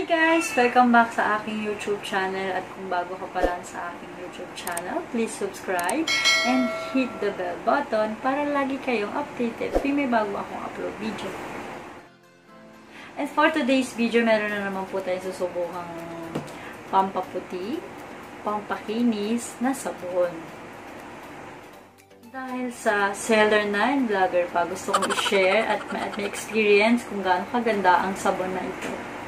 Hi guys! Welcome back sa aking YouTube channel at kung bago ka pa lang sa aking YouTube channel, please subscribe and hit the bell button para lagi kayong updated kung may bago akong upload video. And for today's video, meron na naman po tayo susubukang pampaputi, pampakinis na sabon. Dahil sa seller na and vlogger pa, gusto kong i-share at at may experience kung gaano kaganda ang sabon na ito.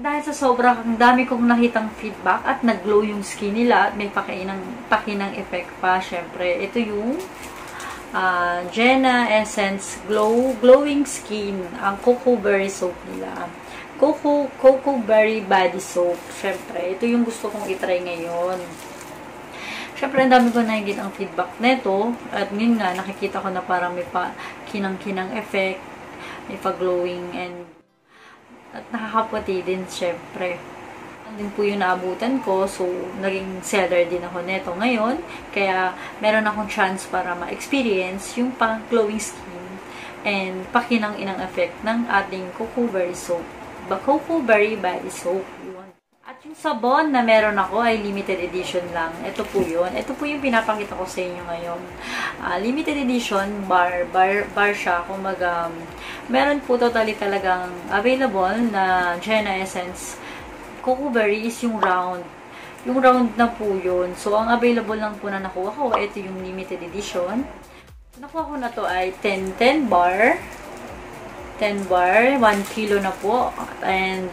Dahil sa sobrang dami kong nakitang feedback at nag-glow yung skin nila at may pakinang, pakinang effect pa, syempre. Ito yung uh, Jenna Essence Glow Glowing Skin, ang Cocoa Berry Soap nila. Cocoa, Cocoa Berry Body Soap. Syempre, ito yung gusto kong itry ngayon. Syempre, ang dami ko nakikita ang feedback nito. At yun nga, nakikita ko na parang may pa kinang-kinang effect, may pa-glowing and at nakakaputi din, syempre. Din po yung naabutan ko. So, naging seller din ako neto ngayon. Kaya, meron akong chance para ma-experience yung pang-glowing skin and pakinang-inang effect ng ating Cocoa Berry Soap. Ba Cocoa Berry Body Soap. At yung sabon na meron ako ay limited edition lang. Ito po yun. Ito po yung pinapakita ko sa inyo ngayon. Uh, limited edition, bar, bar, bar siya. Kung mag, um, meron po totally talagang available na Jenna Essence Cocoa Berry is yung round. Yung round na po yun. So, ang available lang po na nakuha ko, ito yung limited edition. Nakuha ko na to ay 10, 10 bar. 10 bar, 1 kilo na po. And,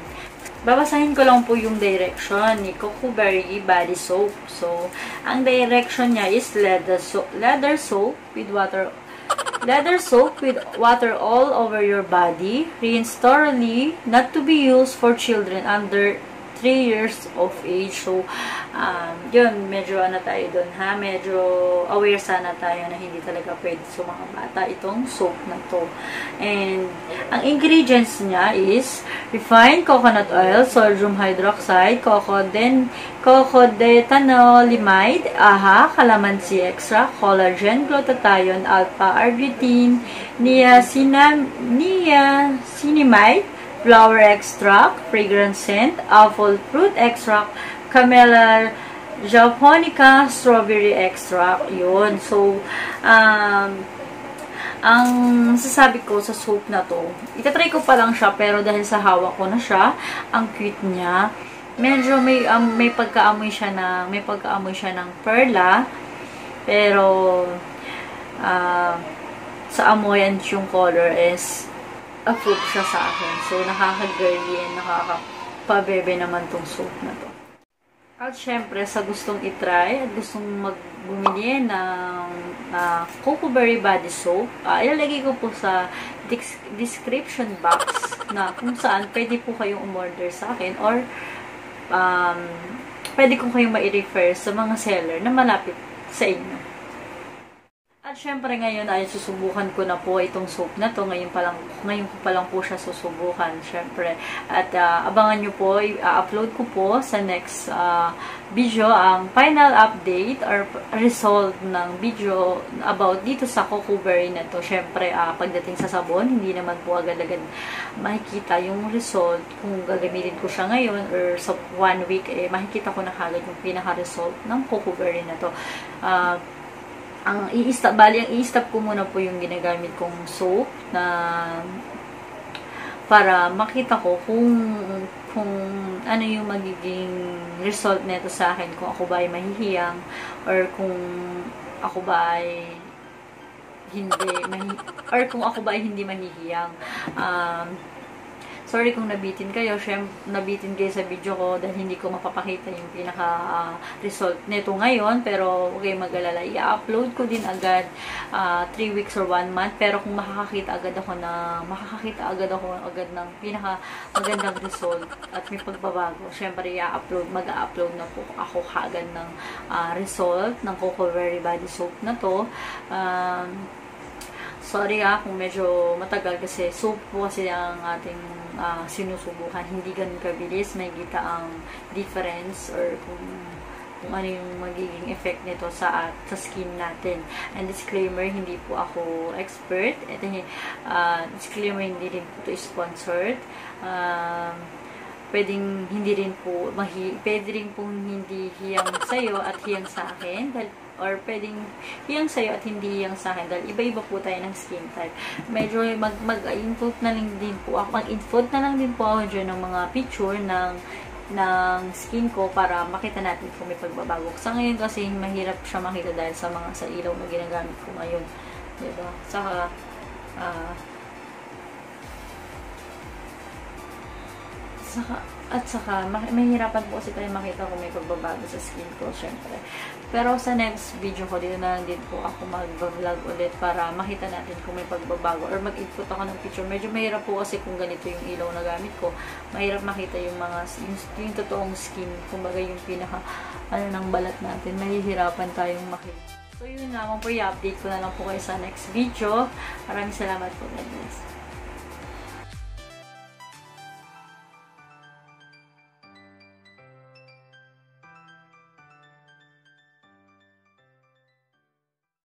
babasahin ko lang po yung direction ni Cocoa Berry Body Soap. So, ang direction niya is leather, so leather soap with water Leather soap with water all over your body. Rinse thoroughly, not to be used for children under 3 years of age. So, um, yun, medyo ano tayo dun ha, medyo aware sana tayo na hindi talaga pwede sa mga bata itong soap na to. And, ang ingredients niya is refined coconut oil, sodium hydroxide, coco, then cocodetanolimide, aha, calamansi extract, collagen, glutathione, alpha-arginine, niacinamide, flower extract, fragrance scent, apple fruit extract, camellia japonica, strawberry extract. Yun. So, um, ang sasabi ko sa soap na to, itatry ko pa lang siya, pero dahil sa hawak ko na siya, ang cute niya. Medyo may, um, may pagkaamoy siya na, may pagkaamoy siya ng perla, pero, uh, sa amoy and yung color is approve siya sa akin. So, nakaka-girly and nakaka-pabebe naman tong soap na to. At syempre, sa gustong itry at gustong magbumili ng uh, Cocoa Berry Body Soap, uh, ilalagay ko po sa description box na kung saan pwede po kayong umorder sa akin or um, pwede ko kayong ma-refer sa mga seller na malapit sa inyo. At syempre ngayon ay susubukan ko na po itong soap na to. Ngayon pa lang, ngayon pa lang po siya susubukan, syempre. At uh, abangan nyo po, i-upload ko po sa next uh, video ang final update or result ng video about dito sa Cocoa Berry na to. Syempre, uh, pagdating sa sabon, hindi naman po agad-agad makikita yung result kung gagamitin ko siya ngayon or sa one week, eh, makikita ko na kagad yung pinaka-result ng Cocoa Berry na to. Uh, ang i-stop, bali, ang i-stop ko muna po yung ginagamit kong soap na para makita ko kung kung ano yung magiging result nito sa akin kung ako ba ay mahihiyang or kung ako ba ay hindi mahi or kung ako ba ay hindi mahihiyang. Um, Sorry kung nabitin kayo. Siyempre, nabitin kayo sa video ko dahil hindi ko mapapakita yung pinaka-result uh, nito ngayon. Pero, okay magalala. I-upload ko din agad 3 uh, weeks or 1 month. Pero kung makakakita agad ako na, makakakita agad ako agad ng pinaka-magandang result at may pagbabago, syempre, i-upload, mag-upload na po ako kagad ng uh, result ng Coco Very Body Soap na to. Um, sorry ah, kung medyo matagal kasi soap po kasi ang ating uh, sinusubukan. Hindi ganun kabilis. May kita ang difference or kung kung ano yung magiging effect nito sa, sa skin natin. And disclaimer, hindi po ako expert. Ito, uh, disclaimer, hindi rin po ito sponsored. Um, pwedeng hindi rin po, mahi, pwede rin po hindi hiyang sa'yo at hiyang sa akin. Dahil or pwedeng hiyang sa'yo at hindi hiyang sa akin dahil iba-iba po tayo ng skin type. Medyo mag, mag-input na lang din po ako, mag-input na lang din po ako dyan ng mga picture ng ng skin ko para makita natin kung may pagbabago. Sa ngayon kasi mahirap siya makita dahil sa mga sa ilaw na ginagamit ko ngayon. Diba? Saka uh, saka at saka, mahirapan po kasi tayo makita kung may pagbabago sa skin ko, syempre. Pero sa next video ko, dito na din po ako mag-vlog ulit para makita natin kung may pagbabago or mag-input ako ng picture. Medyo mahirap po kasi kung ganito yung ilaw na gamit ko. Mahirap makita yung mga, yung, yung totoong skin, kumbaga yung pinaka, ano ng balat natin. Mahihirapan tayong makita. So, yun lamang po, i-update ko na lang po kayo sa next video. Maraming salamat po, God bless.